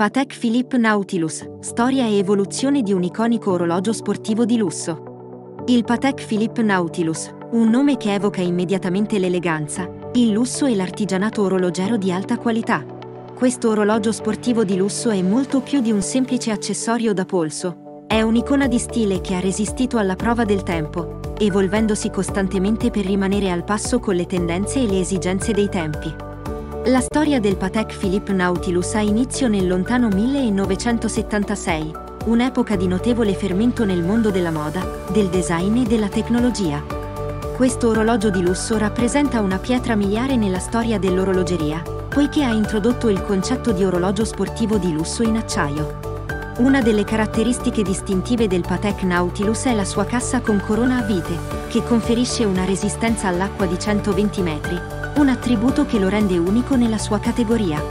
Patek Philippe Nautilus, storia e evoluzione di un iconico orologio sportivo di lusso. Il Patek Philippe Nautilus, un nome che evoca immediatamente l'eleganza, il lusso e l'artigianato orologero di alta qualità. Questo orologio sportivo di lusso è molto più di un semplice accessorio da polso. È un'icona di stile che ha resistito alla prova del tempo, evolvendosi costantemente per rimanere al passo con le tendenze e le esigenze dei tempi. La storia del Patek Philippe Nautilus ha inizio nel lontano 1976, un'epoca di notevole fermento nel mondo della moda, del design e della tecnologia. Questo orologio di lusso rappresenta una pietra miliare nella storia dell'orologeria, poiché ha introdotto il concetto di orologio sportivo di lusso in acciaio. Una delle caratteristiche distintive del Patek Nautilus è la sua cassa con corona a vite, che conferisce una resistenza all'acqua di 120 metri, un attributo che lo rende unico nella sua categoria.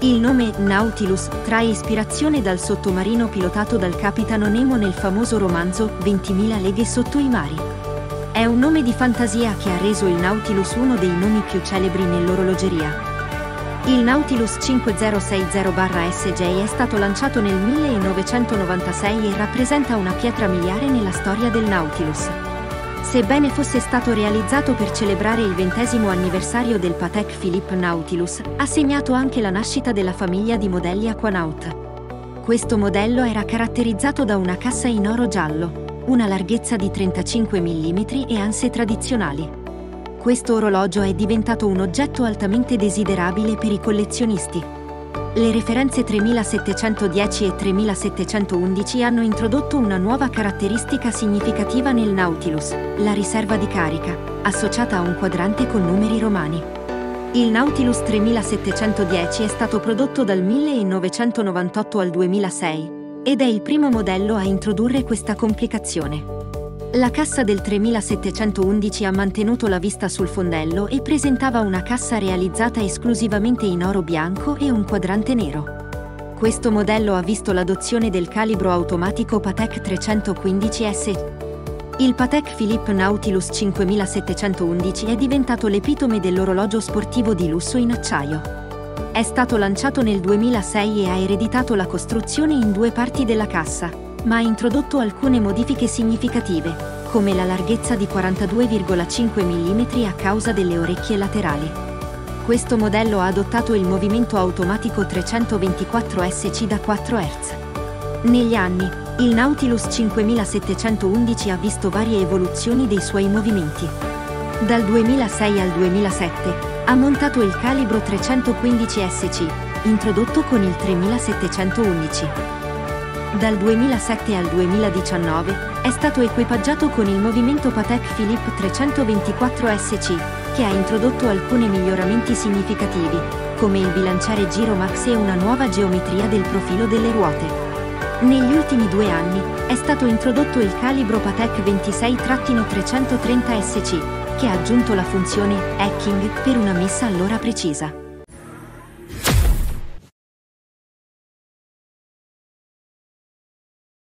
Il nome Nautilus trae ispirazione dal sottomarino pilotato dal capitano Nemo nel famoso romanzo 20.000 leghe sotto i mari. È un nome di fantasia che ha reso il Nautilus uno dei nomi più celebri nell'orologeria. Il Nautilus 5060-SJ è stato lanciato nel 1996 e rappresenta una pietra miliare nella storia del Nautilus. Sebbene fosse stato realizzato per celebrare il ventesimo anniversario del Patek Philippe Nautilus, ha segnato anche la nascita della famiglia di modelli Aquanaut. Questo modello era caratterizzato da una cassa in oro giallo, una larghezza di 35 mm e anse tradizionali. Questo orologio è diventato un oggetto altamente desiderabile per i collezionisti. Le referenze 3710 e 3711 hanno introdotto una nuova caratteristica significativa nel Nautilus, la riserva di carica, associata a un quadrante con numeri romani. Il Nautilus 3710 è stato prodotto dal 1998 al 2006 ed è il primo modello a introdurre questa complicazione. La cassa del 3711 ha mantenuto la vista sul fondello e presentava una cassa realizzata esclusivamente in oro bianco e un quadrante nero. Questo modello ha visto l'adozione del calibro automatico Patek 315S. Il Patek Philippe Nautilus 5711 è diventato l'epitome dell'orologio sportivo di lusso in acciaio. È stato lanciato nel 2006 e ha ereditato la costruzione in due parti della cassa ma ha introdotto alcune modifiche significative, come la larghezza di 42,5 mm a causa delle orecchie laterali. Questo modello ha adottato il movimento automatico 324SC da 4 Hz. Negli anni, il Nautilus 5711 ha visto varie evoluzioni dei suoi movimenti. Dal 2006 al 2007 ha montato il calibro 315SC, introdotto con il 3711. Dal 2007 al 2019 è stato equipaggiato con il movimento Patek Philippe 324 SC, che ha introdotto alcuni miglioramenti significativi, come il bilanciare Giro Max e una nuova geometria del profilo delle ruote. Negli ultimi due anni è stato introdotto il calibro Patek 26-330 SC, che ha aggiunto la funzione Hacking per una messa all'ora precisa.